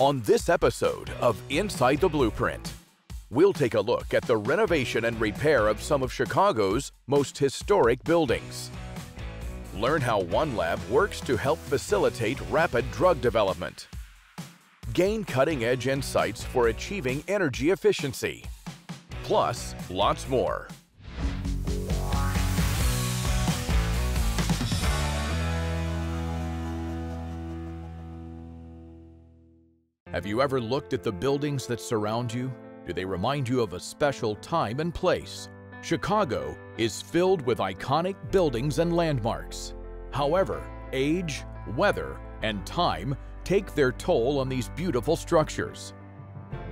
On this episode of Inside the Blueprint, we'll take a look at the renovation and repair of some of Chicago's most historic buildings. Learn how One Lab works to help facilitate rapid drug development. Gain cutting-edge insights for achieving energy efficiency. Plus, lots more. Have you ever looked at the buildings that surround you? Do they remind you of a special time and place? Chicago is filled with iconic buildings and landmarks. However, age, weather, and time take their toll on these beautiful structures.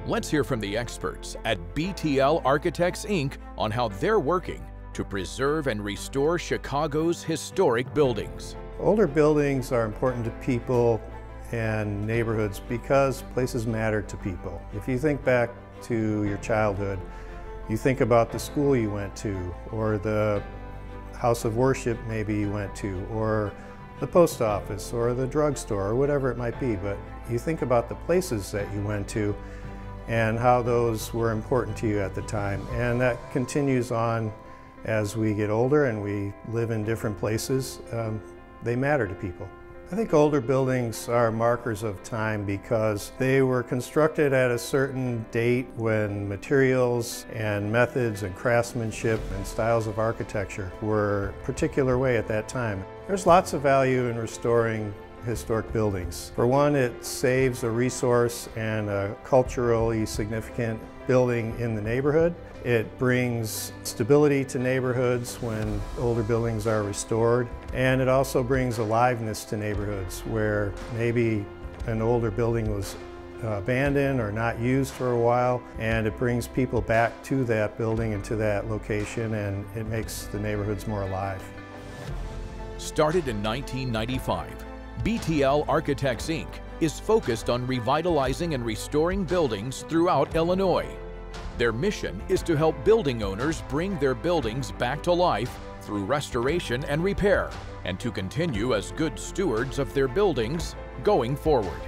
Let's hear from the experts at BTL Architects Inc. on how they're working to preserve and restore Chicago's historic buildings. Older buildings are important to people and neighborhoods because places matter to people. If you think back to your childhood, you think about the school you went to, or the house of worship maybe you went to, or the post office, or the drugstore, or whatever it might be. But you think about the places that you went to and how those were important to you at the time. And that continues on as we get older and we live in different places. Um, they matter to people. I think older buildings are markers of time because they were constructed at a certain date when materials and methods and craftsmanship and styles of architecture were a particular way at that time. There's lots of value in restoring historic buildings. For one, it saves a resource and a culturally significant building in the neighborhood. It brings stability to neighborhoods when older buildings are restored. And it also brings aliveness to neighborhoods where maybe an older building was uh, abandoned or not used for a while and it brings people back to that building and to that location and it makes the neighborhoods more alive. Started in 1995, BTL Architects Inc. is focused on revitalizing and restoring buildings throughout Illinois. Their mission is to help building owners bring their buildings back to life through restoration and repair, and to continue as good stewards of their buildings going forward.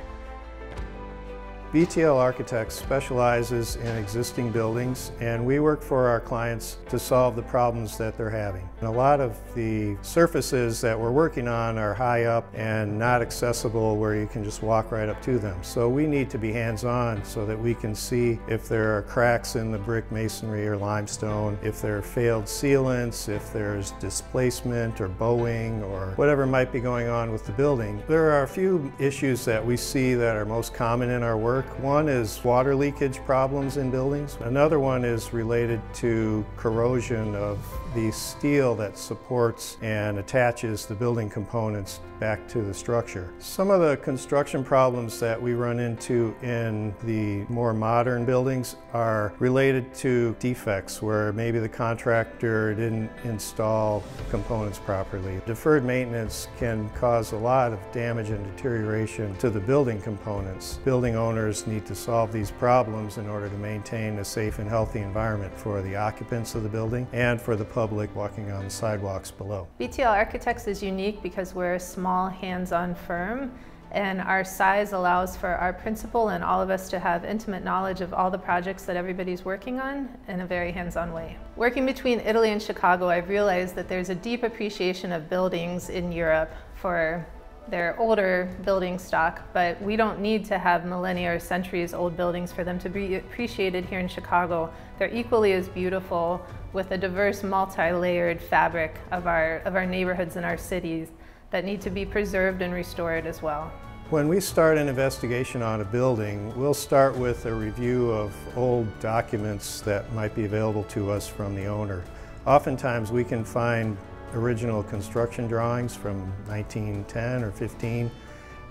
BTL Architects specializes in existing buildings and we work for our clients to solve the problems that they're having. And a lot of the surfaces that we're working on are high up and not accessible where you can just walk right up to them. So we need to be hands-on so that we can see if there are cracks in the brick masonry or limestone, if there are failed sealants, if there's displacement or bowing or whatever might be going on with the building. There are a few issues that we see that are most common in our work work. One is water leakage problems in buildings. Another one is related to corrosion of the steel that supports and attaches the building components back to the structure. Some of the construction problems that we run into in the more modern buildings are related to defects where maybe the contractor didn't install components properly. Deferred maintenance can cause a lot of damage and deterioration to the building components. Building owners need to solve these problems in order to maintain a safe and healthy environment for the occupants of the building and for the public walking on the sidewalks below. BTL Architects is unique because we're a small hands-on firm and our size allows for our principal and all of us to have intimate knowledge of all the projects that everybody's working on in a very hands-on way. Working between Italy and Chicago, I've realized that there's a deep appreciation of buildings in Europe for their older building stock, but we don't need to have millennia or centuries old buildings for them to be appreciated here in Chicago. They're equally as beautiful with a diverse multi-layered fabric of our, of our neighborhoods and our cities that need to be preserved and restored as well. When we start an investigation on a building, we'll start with a review of old documents that might be available to us from the owner. Oftentimes we can find original construction drawings from 1910 or 15,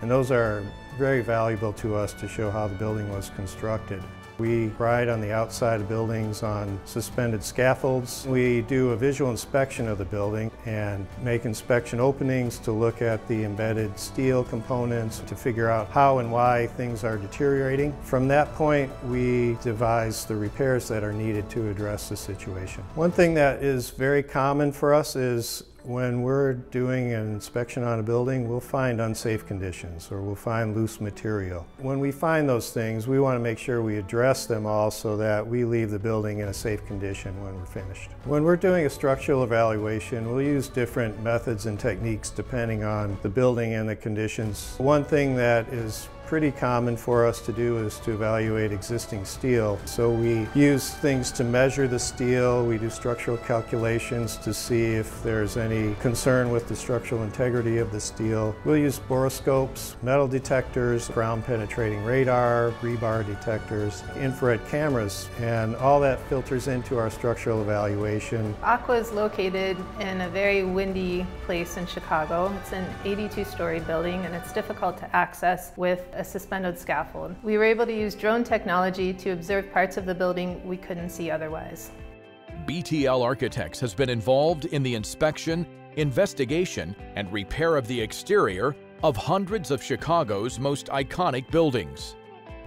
and those are very valuable to us to show how the building was constructed. We ride on the outside of buildings on suspended scaffolds. We do a visual inspection of the building and make inspection openings to look at the embedded steel components to figure out how and why things are deteriorating. From that point, we devise the repairs that are needed to address the situation. One thing that is very common for us is When we're doing an inspection on a building, we'll find unsafe conditions or we'll find loose material. When we find those things, we want to make sure we address them all so that we leave the building in a safe condition when we're finished. When we're doing a structural evaluation, we'll use different methods and techniques depending on the building and the conditions. One thing that is pretty common for us to do is to evaluate existing steel. So we use things to measure the steel, we do structural calculations to see if there's any concern with the structural integrity of the steel. We'll use boroscopes, metal detectors, ground penetrating radar, rebar detectors, infrared cameras, and all that filters into our structural evaluation. Aqua is located in a very windy place in Chicago. It's an 82-story building and it's difficult to access with a suspended scaffold. We were able to use drone technology to observe parts of the building we couldn't see otherwise. BTL Architects has been involved in the inspection, investigation, and repair of the exterior of hundreds of Chicago's most iconic buildings.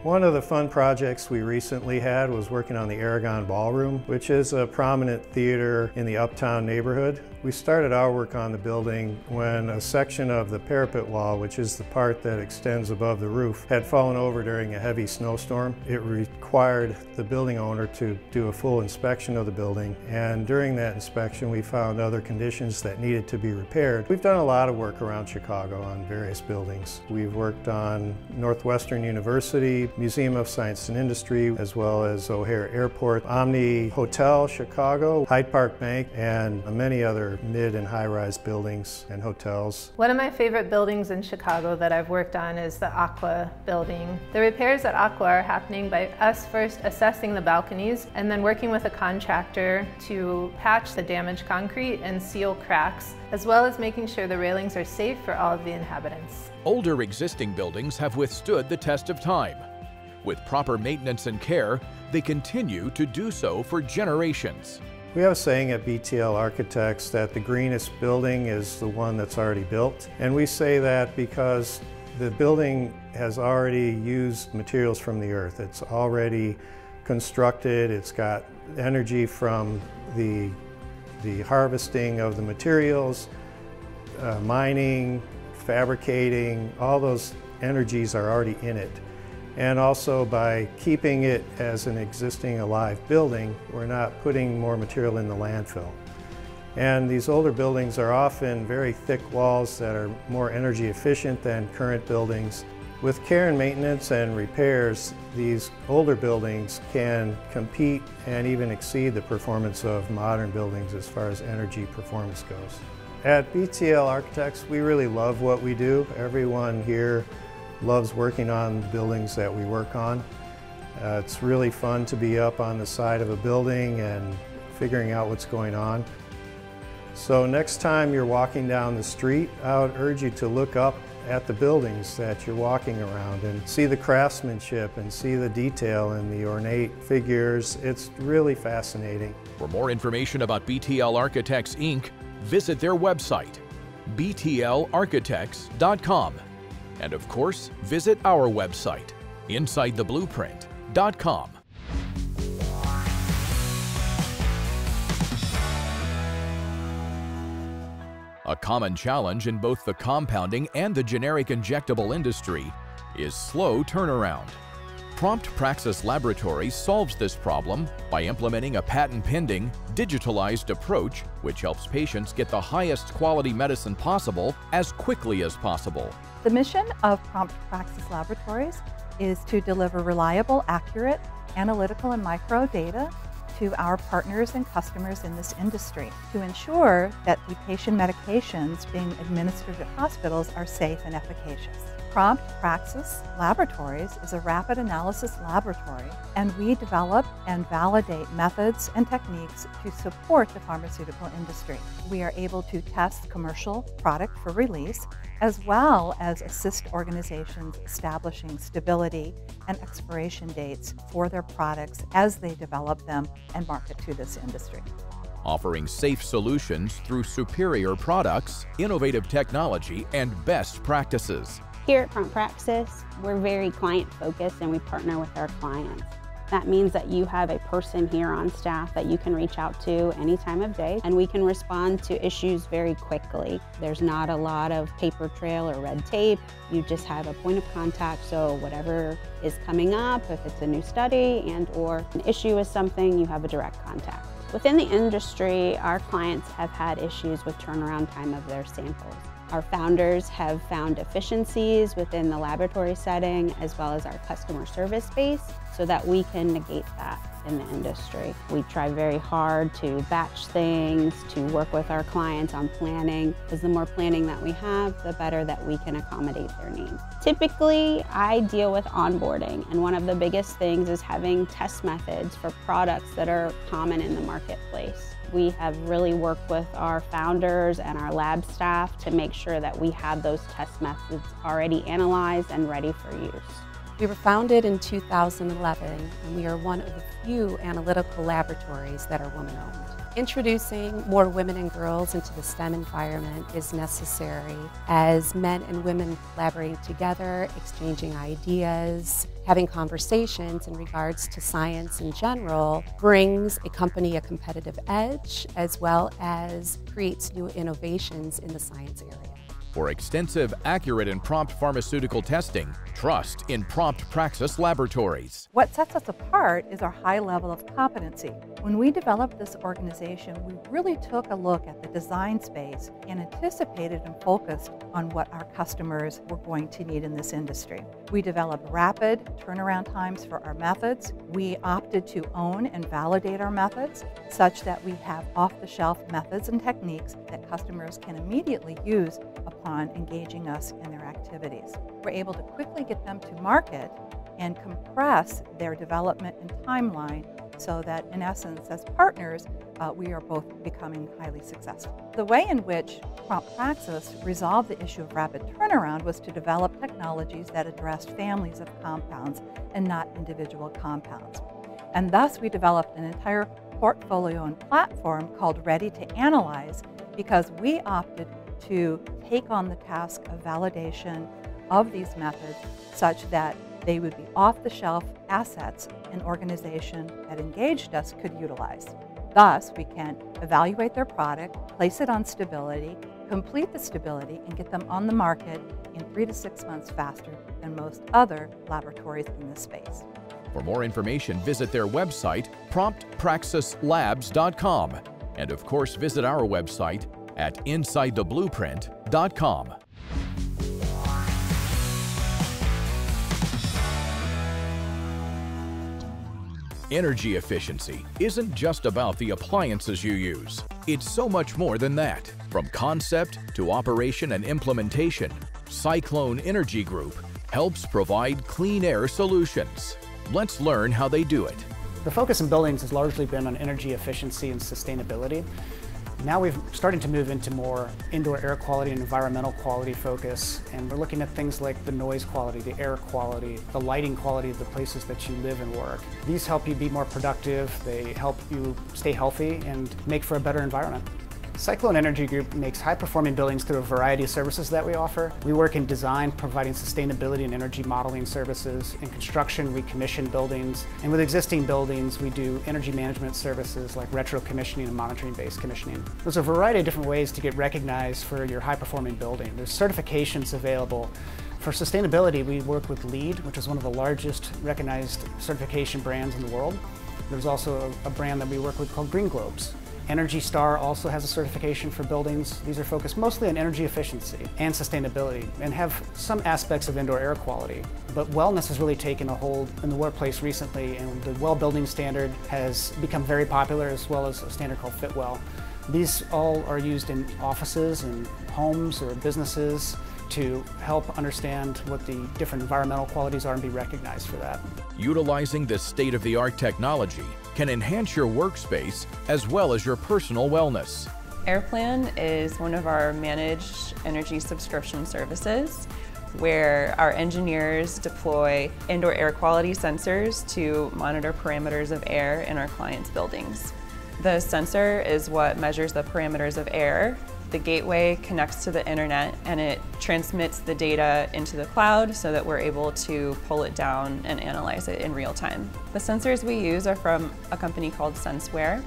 One of the fun projects we recently had was working on the Aragon Ballroom, which is a prominent theater in the uptown neighborhood. We started our work on the building when a section of the parapet wall, which is the part that extends above the roof, had fallen over during a heavy snowstorm. It required the building owner to do a full inspection of the building, and during that inspection we found other conditions that needed to be repaired. We've done a lot of work around Chicago on various buildings. We've worked on Northwestern University, Museum of Science and Industry, as well as O'Hare Airport, Omni Hotel Chicago, Hyde Park Bank, and many other mid and high-rise buildings and hotels. One of my favorite buildings in Chicago that I've worked on is the Aqua building. The repairs at Aqua are happening by us first assessing the balconies and then working with a contractor to patch the damaged concrete and seal cracks, as well as making sure the railings are safe for all of the inhabitants. Older existing buildings have withstood the test of time. With proper maintenance and care, they continue to do so for generations. We have a saying at BTL Architects that the greenest building is the one that's already built. And we say that because the building has already used materials from the earth. It's already constructed, it's got energy from the, the harvesting of the materials, uh, mining, fabricating, all those energies are already in it. And also by keeping it as an existing alive building, we're not putting more material in the landfill. And these older buildings are often very thick walls that are more energy efficient than current buildings. With care and maintenance and repairs, these older buildings can compete and even exceed the performance of modern buildings as far as energy performance goes. At BTL Architects, we really love what we do. Everyone here loves working on buildings that we work on. Uh, it's really fun to be up on the side of a building and figuring out what's going on. So next time you're walking down the street, I would urge you to look up at the buildings that you're walking around and see the craftsmanship and see the detail and the ornate figures. It's really fascinating. For more information about BTL Architects Inc., visit their website, btlarchitects.com. And of course, visit our website, InsideTheBlueprint.com. A common challenge in both the compounding and the generic injectable industry is slow turnaround. Prompt Praxis Laboratories solves this problem by implementing a patent-pending, digitalized approach which helps patients get the highest quality medicine possible as quickly as possible. The mission of Prompt Praxis Laboratories is to deliver reliable, accurate, analytical and micro data to our partners and customers in this industry to ensure that the patient medications being administered at hospitals are safe and efficacious. Prompt Praxis Laboratories is a rapid analysis laboratory, and we develop and validate methods and techniques to support the pharmaceutical industry. We are able to test commercial product for release, as well as assist organizations establishing stability and expiration dates for their products as they develop them and market to this industry offering safe solutions through superior products, innovative technology, and best practices. Here at Prompt Praxis, we're very client focused and we partner with our clients. That means that you have a person here on staff that you can reach out to any time of day and we can respond to issues very quickly. There's not a lot of paper trail or red tape. You just have a point of contact so whatever is coming up, if it's a new study and or an issue with something, you have a direct contact. Within the industry, our clients have had issues with turnaround time of their samples. Our founders have found efficiencies within the laboratory setting as well as our customer service space so that we can negate that in the industry. We try very hard to batch things, to work with our clients on planning, because the more planning that we have, the better that we can accommodate their needs. Typically, I deal with onboarding, and one of the biggest things is having test methods for products that are common in the marketplace. We have really worked with our founders and our lab staff to make sure that we have those test methods already analyzed and ready for use. We were founded in 2011 and we are one of the few analytical laboratories that are women-owned. Introducing more women and girls into the STEM environment is necessary as men and women collaborating together, exchanging ideas, having conversations in regards to science in general brings a company a competitive edge as well as creates new innovations in the science area. For extensive, accurate, and prompt pharmaceutical testing, trust in Prompt Praxis Laboratories. What sets us apart is our high level of competency. When we developed this organization, we really took a look at the design space and anticipated and focused on what our customers were going to need in this industry. We developed rapid turnaround times for our methods. We opted to own and validate our methods such that we have off-the-shelf methods and techniques that customers can immediately use upon engaging us in their activities. We're able to quickly get them to market and compress their development and timeline so that in essence as partners uh, we are both becoming highly successful. The way in which Prompt Praxis resolved the issue of rapid turnaround was to develop technologies that addressed families of compounds and not individual compounds. And thus we developed an entire portfolio and platform called Ready to Analyze because we opted to take on the task of validation of these methods such that they would be off-the-shelf assets an organization that engaged us could utilize. Thus, we can evaluate their product, place it on stability, complete the stability, and get them on the market in three to six months faster than most other laboratories in this space. For more information, visit their website, promptpraxislabs.com. And of course, visit our website at insidetheblueprint.com. Energy efficiency isn't just about the appliances you use. It's so much more than that. From concept to operation and implementation, Cyclone Energy Group helps provide clean air solutions. Let's learn how they do it. The focus in buildings has largely been on energy efficiency and sustainability. Now we're starting to move into more indoor air quality and environmental quality focus, and we're looking at things like the noise quality, the air quality, the lighting quality of the places that you live and work. These help you be more productive, they help you stay healthy and make for a better environment. Cyclone Energy Group makes high-performing buildings through a variety of services that we offer. We work in design, providing sustainability and energy modeling services. In construction, we commission buildings. And with existing buildings, we do energy management services like retro commissioning and monitoring-based commissioning. There's a variety of different ways to get recognized for your high-performing building. There's certifications available for sustainability, we work with LEED, which is one of the largest recognized certification brands in the world. There's also a, a brand that we work with called Green Globes. Energy Star also has a certification for buildings. These are focused mostly on energy efficiency and sustainability and have some aspects of indoor air quality. But wellness has really taken a hold in the workplace recently and the WELL building standard has become very popular as well as a standard called Fitwel. These all are used in offices and homes or businesses to help understand what the different environmental qualities are and be recognized for that. Utilizing this state-of-the-art technology can enhance your workspace as well as your personal wellness. AirPlan is one of our managed energy subscription services where our engineers deploy indoor air quality sensors to monitor parameters of air in our clients' buildings. The sensor is what measures the parameters of air The gateway connects to the internet and it transmits the data into the cloud so that we're able to pull it down and analyze it in real time. The sensors we use are from a company called Senseware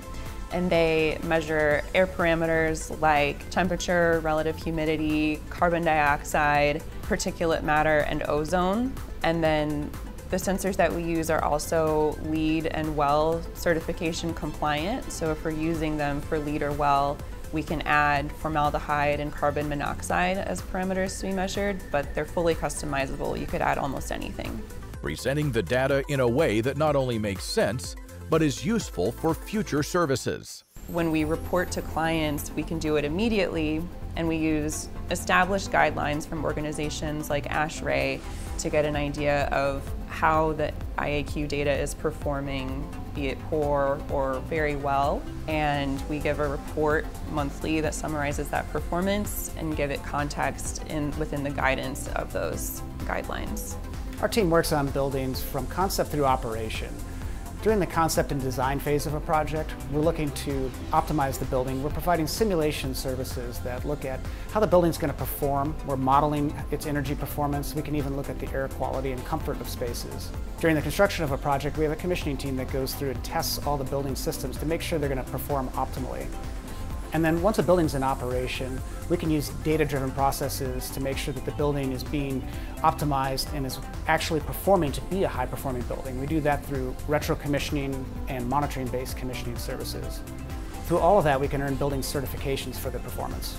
and they measure air parameters like temperature, relative humidity, carbon dioxide, particulate matter, and ozone. And then the sensors that we use are also LEED and WELL certification compliant. So if we're using them for LEED or WELL, we can add formaldehyde and carbon monoxide as parameters to be measured, but they're fully customizable. You could add almost anything. Presenting the data in a way that not only makes sense, but is useful for future services. When we report to clients, we can do it immediately, and we use established guidelines from organizations like ASHRAE to get an idea of how the IAQ data is performing be it poor or very well. And we give a report monthly that summarizes that performance and give it context in, within the guidance of those guidelines. Our team works on buildings from concept through operation. During the concept and design phase of a project, we're looking to optimize the building. We're providing simulation services that look at how the building's going to perform. We're modeling its energy performance. We can even look at the air quality and comfort of spaces. During the construction of a project, we have a commissioning team that goes through and tests all the building systems to make sure they're going to perform optimally. And then once a building's in operation, we can use data-driven processes to make sure that the building is being optimized and is actually performing to be a high-performing building. We do that through retro-commissioning and monitoring-based commissioning services. Through all of that, we can earn building certifications for the performance.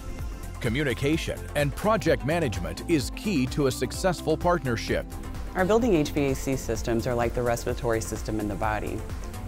Communication and project management is key to a successful partnership. Our building HVAC systems are like the respiratory system in the body.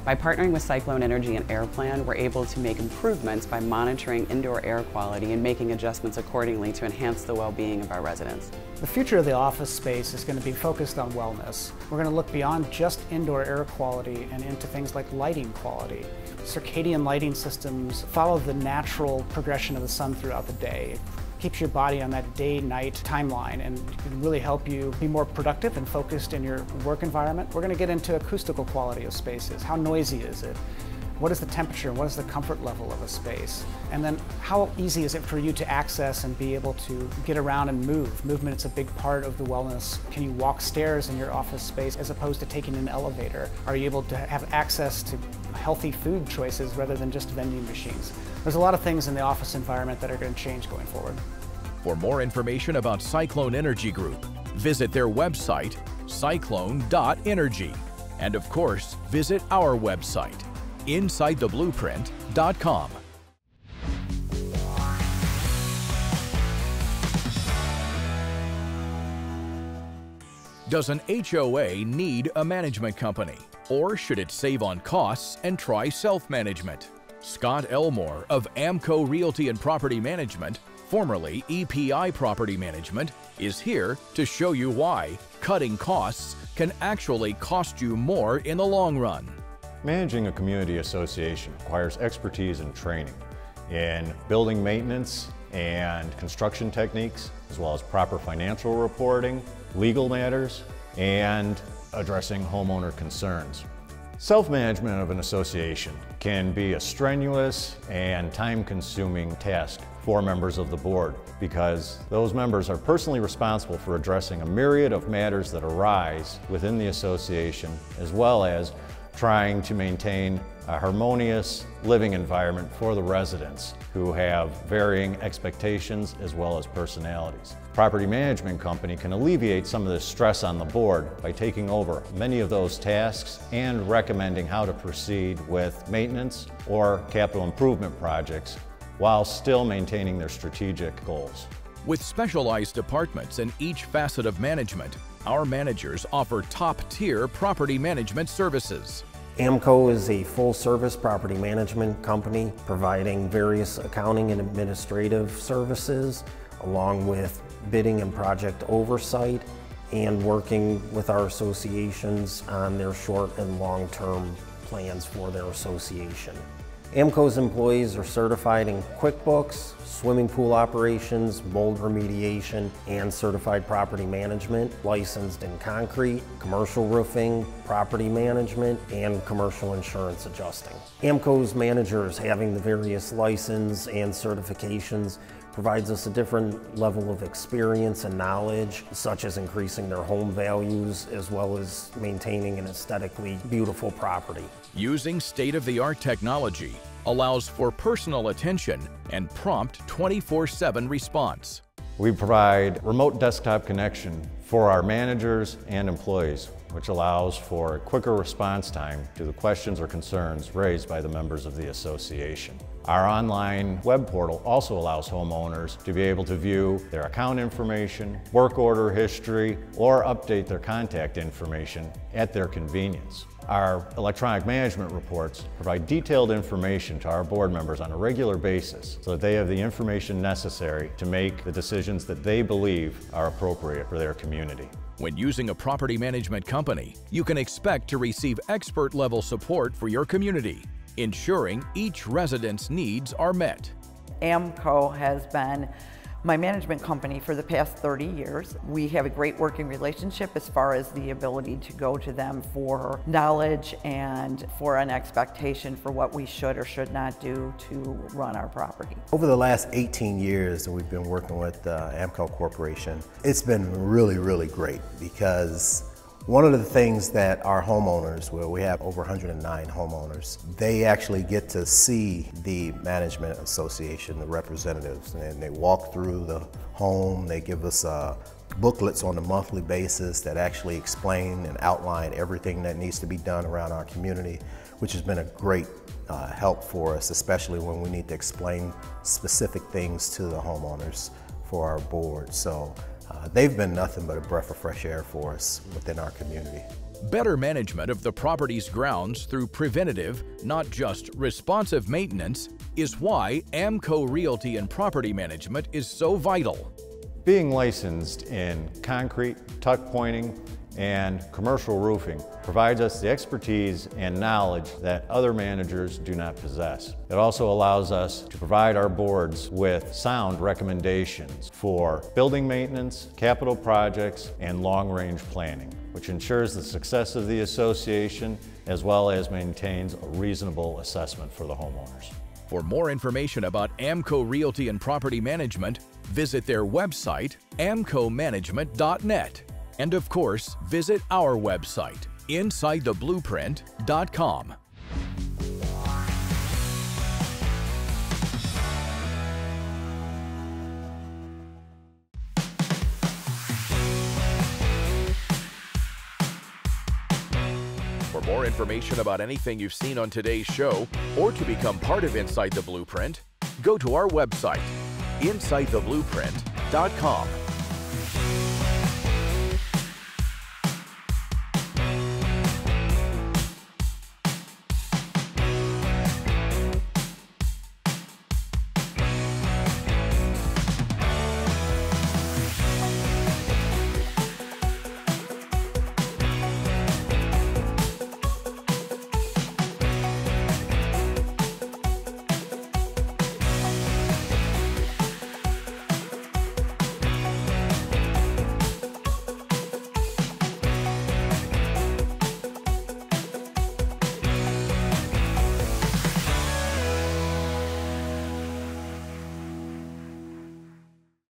By partnering with Cyclone Energy and Airplan, we're able to make improvements by monitoring indoor air quality and making adjustments accordingly to enhance the well-being of our residents. The future of the office space is going to be focused on wellness. We're going to look beyond just indoor air quality and into things like lighting quality. Circadian lighting systems follow the natural progression of the sun throughout the day keeps your body on that day-night timeline and can really help you be more productive and focused in your work environment. We're going to get into acoustical quality of spaces. How noisy is it? What is the temperature? What is the comfort level of a space? And then how easy is it for you to access and be able to get around and move? Movement is a big part of the wellness. Can you walk stairs in your office space as opposed to taking an elevator? Are you able to have access to healthy food choices rather than just vending machines? There's a lot of things in the office environment that are going to change going forward. For more information about Cyclone Energy Group, visit their website, cyclone.energy. And of course, visit our website, InsideTheBlueprint.com. Does an HOA need a management company? Or should it save on costs and try self-management? Scott Elmore of AMCO Realty and Property Management, formerly EPI Property Management, is here to show you why cutting costs can actually cost you more in the long run. Managing a community association requires expertise and training in building maintenance and construction techniques, as well as proper financial reporting, legal matters, and addressing homeowner concerns. Self-management of an association can be a strenuous and time-consuming task for members of the board because those members are personally responsible for addressing a myriad of matters that arise within the association as well as trying to maintain a harmonious living environment for the residents who have varying expectations as well as personalities. Property management company can alleviate some of the stress on the board by taking over many of those tasks and recommending how to proceed with maintenance or capital improvement projects while still maintaining their strategic goals. With specialized departments in each facet of management, our managers offer top-tier property management services. AMCO is a full-service property management company providing various accounting and administrative services along with bidding and project oversight and working with our associations on their short and long-term plans for their association. AMCO's employees are certified in QuickBooks, swimming pool operations, mold remediation, and certified property management, licensed in concrete, commercial roofing, property management, and commercial insurance adjusting. AMCO's managers having the various license and certifications provides us a different level of experience and knowledge, such as increasing their home values as well as maintaining an aesthetically beautiful property. Using state-of-the-art technology allows for personal attention and prompt 24-7 response. We provide remote desktop connection for our managers and employees, which allows for a quicker response time to the questions or concerns raised by the members of the association. Our online web portal also allows homeowners to be able to view their account information, work order history, or update their contact information at their convenience. Our electronic management reports provide detailed information to our board members on a regular basis so that they have the information necessary to make the decisions that they believe are appropriate for their community. When using a property management company, you can expect to receive expert level support for your community, ensuring each resident's needs are met. AMCO has been my management company for the past 30 years. We have a great working relationship as far as the ability to go to them for knowledge and for an expectation for what we should or should not do to run our property. Over the last 18 years that we've been working with uh, AMCO Corporation, it's been really, really great because one of the things that our homeowners, where we have over 109 homeowners, they actually get to see the management association, the representatives, and they walk through the home. They give us uh, booklets on a monthly basis that actually explain and outline everything that needs to be done around our community, which has been a great uh, help for us, especially when we need to explain specific things to the homeowners for our board. So uh, they've been nothing but a breath of fresh air for us within our community. Better management of the property's grounds through preventative, not just responsive maintenance, is why AMCO Realty and Property Management is so vital. Being licensed in concrete, tuck pointing, and commercial roofing provides us the expertise and knowledge that other managers do not possess. It also allows us to provide our boards with sound recommendations for building maintenance, capital projects, and long-range planning, which ensures the success of the association as well as maintains a reasonable assessment for the homeowners. For more information about AMCO Realty and Property Management, visit their website, amcomanagement.net. And of course, visit our website, InsideTheBlueprint.com. For more information about anything you've seen on today's show, or to become part of Inside the Blueprint, go to our website, InsideTheBlueprint.com.